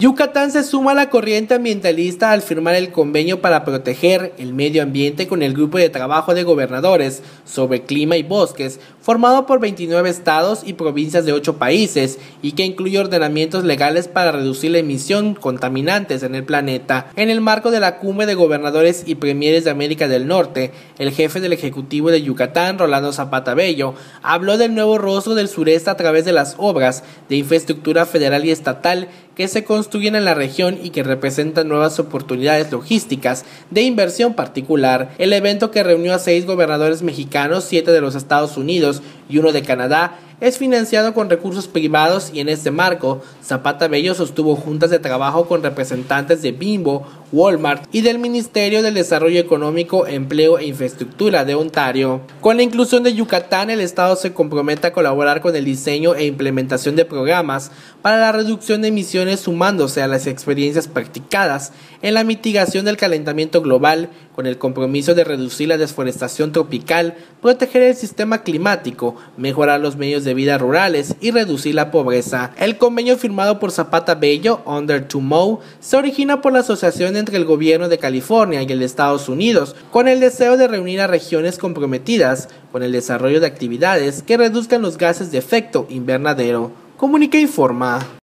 Yucatán se suma a la corriente ambientalista al firmar el convenio para proteger el medio ambiente con el Grupo de Trabajo de Gobernadores sobre Clima y Bosques, formado por 29 estados y provincias de 8 países y que incluye ordenamientos legales para reducir la emisión contaminantes en el planeta. En el marco de la cumbre de gobernadores y premieres de América del Norte, el jefe del Ejecutivo de Yucatán, Rolando Zapata Bello, habló del nuevo rostro del sureste a través de las obras de infraestructura federal y estatal que se construyen en la región y que representan nuevas oportunidades logísticas de inversión particular. El evento que reunió a seis gobernadores mexicanos, siete de los Estados Unidos y uno de Canadá, es financiado con recursos privados y en este marco, Zapata Bello sostuvo juntas de trabajo con representantes de Bimbo, Walmart y del Ministerio del Desarrollo Económico, Empleo e Infraestructura de Ontario. Con la inclusión de Yucatán, el Estado se compromete a colaborar con el diseño e implementación de programas para la reducción de emisiones sumándose a las experiencias practicadas en la mitigación del calentamiento global con el compromiso de reducir la desforestación tropical, proteger el sistema climático, mejorar los medios de vida rurales y reducir la pobreza. El convenio firmado por Zapata Bello, Under Tomorrow, se origina por la asociación entre el gobierno de California y el de Estados Unidos, con el deseo de reunir a regiones comprometidas con el desarrollo de actividades que reduzcan los gases de efecto invernadero. Comunica e informa.